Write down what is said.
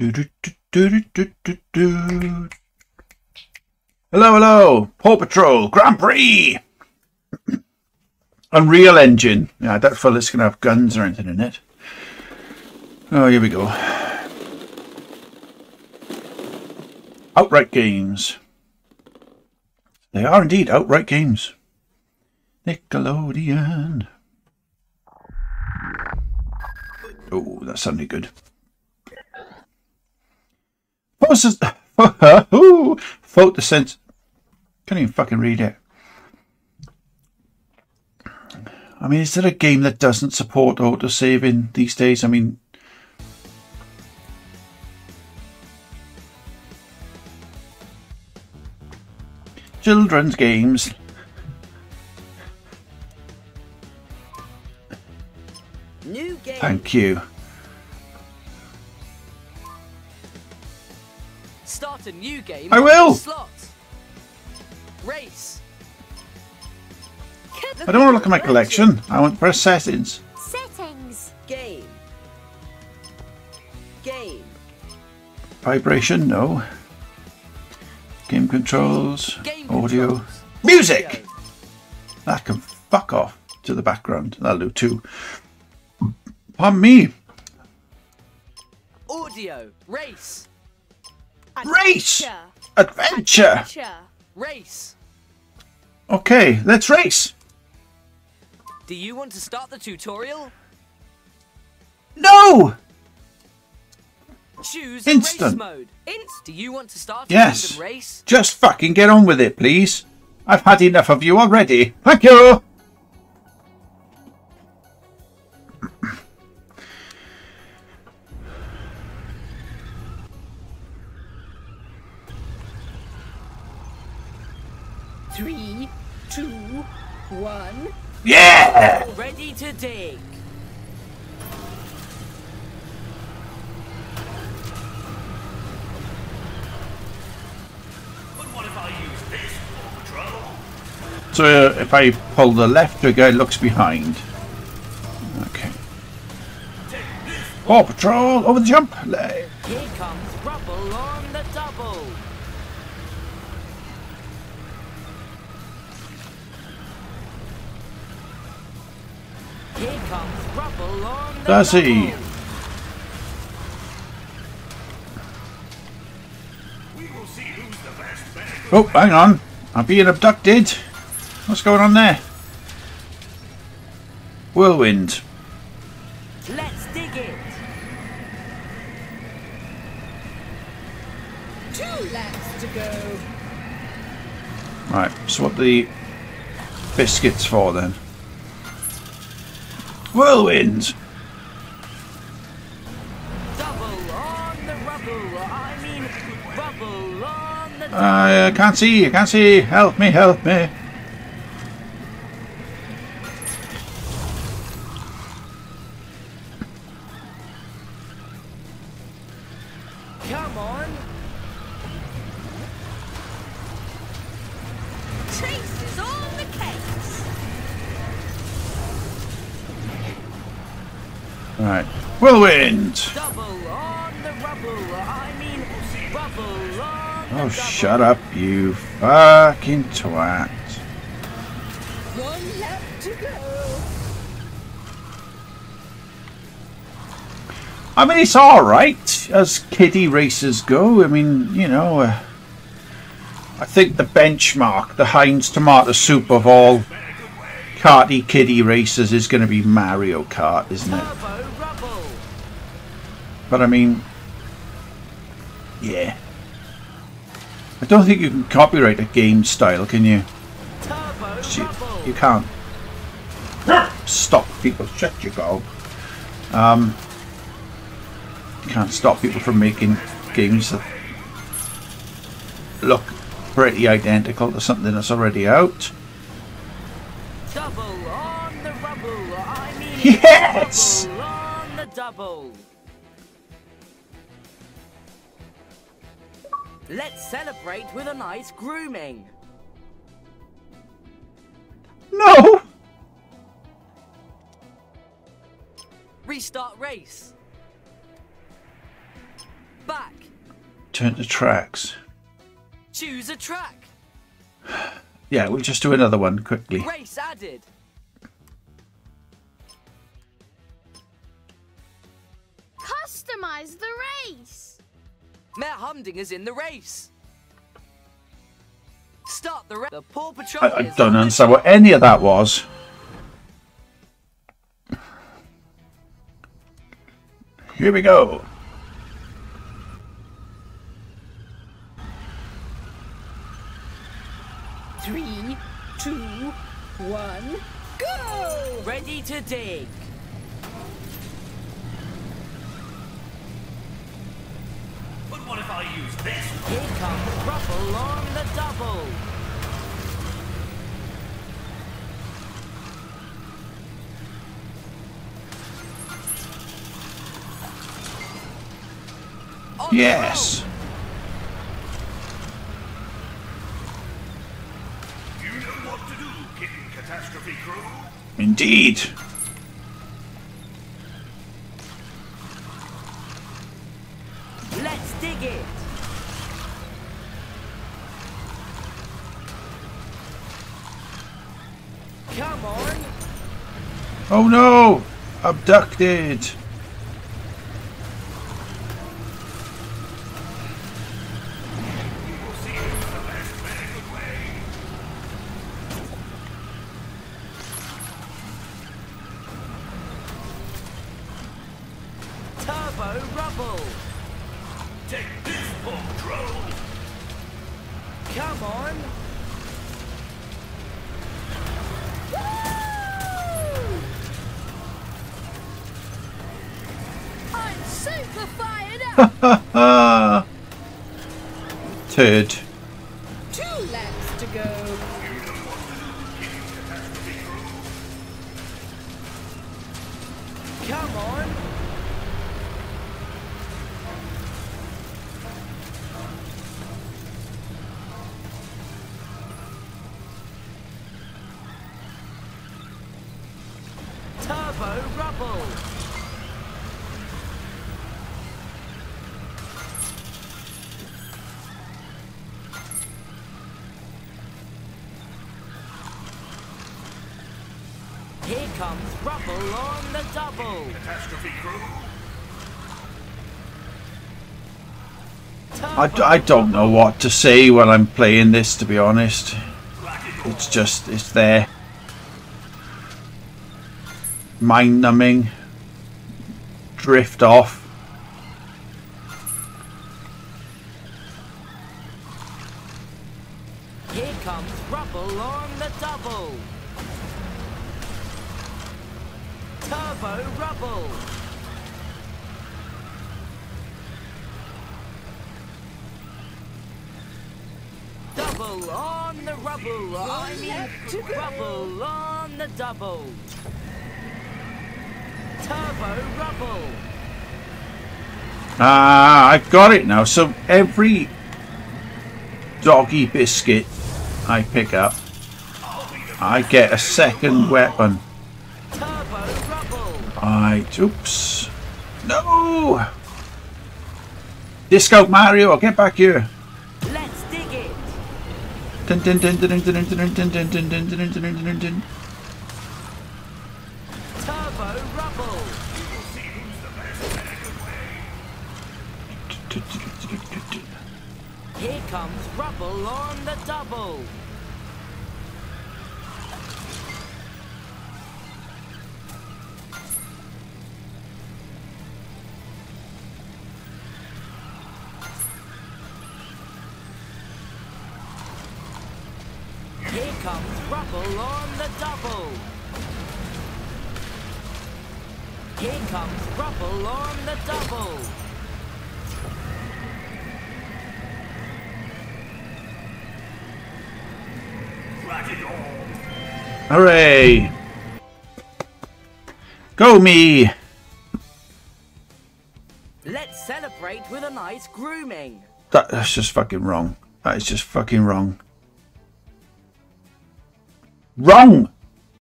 Hello, hello. Paw Patrol Grand Prix. Unreal Engine. Yeah, I doubt feel it's going to have guns or anything in it. Oh, here we go. Outright Games. They are indeed outright games. Nickelodeon. Oh, that sounded good. Photos, photosens. Can't even fucking read it. I mean, is there a game that doesn't support autosaving these days? I mean, children's games. New game. Thank you. Start a new game. I will. Slots. Race. I don't want to look at my collection. I want to press settings. Settings. Game. Game. Vibration, no. Game controls, Game audio, controls. music. Audio. That can fuck off to the background. That'll do too. Pardon me. Audio. Race. Race. Adventure. Race. Okay, let's race. Do you want to start the tutorial? No. Choose Instant. race mode. Inst. Do you want to start Yes. race? Just fucking get on with it, please. I've had enough of you already. Thank you. To dig. So uh, if I pull the left trigger, it looks behind. Okay. Paw Patrol over the jump. Le- Here comes Rubble on the double. Does he? double. Oh, hang on. I'm being abducted. What's going on there? Whirlwind. Let's dig it. Two laps to go. Right, so what the biscuits for then? Whirlwind. I uh, can't see. I can't see. Help me. Help me. Come on. Right. Whirlwind. I Oh, shut up, you fucking twat. I mean, it's all right as kiddie races go. I mean, you know, uh, I think the benchmark, the Heinz tomato soup of all karty kiddie races, is going to be Mario Kart, isn't it? But I mean, yeah. I don't think you can copyright a game style, can you? Turbo You, you can't stop people. Shut your gob. Um, you can't stop people from making games that look pretty identical to something that's already out. Double on the rubble. I mean, Yes! Let's celebrate with a nice grooming. No! Restart race. back. Turn to tracks. Choose a track. Yeah, we'll just do another one quickly. Race added. Customize the race. Mayor Humdinger's in the race. Start the race. The Paw Patrol I, I don't understand what any of that was. Here we go. Three, two, one, go! Ready to dig. If I use this? Here comes Rubble on the double. Yes. You know what to do, Kitten Catastrophe Crew. Indeed. Dig it. Come on. Oh no! Abducted! We'll see Come on. I'm super fired up. Turd. Two laps to go. Come on. Turbo Rubble. Here comes Rubble on the double. Catastrophe Crew. I, d- I don't know what to say when I'm playing this, to be honest. It's just, it's there. Mind numbing. Drift off. Here comes Rubble on the double. Turbo Rubble. Double on the rubble. I mean, rubble on the double. Turbo Rubble. Ah, I've got it now. So every doggy biscuit I pick up, I get a second weapon. Turbo Rubble. Right, oops. No! Disco Mario, get back here. Let's dig it. Dun, dun, dun, Here comes Rubble on the double. Here comes Rubble on the double. Here comes Rubble on the double. Rat it all. Hooray! Go me! Let's celebrate with a nice grooming. That, that's just fucking wrong. That is just fucking wrong. Wrong!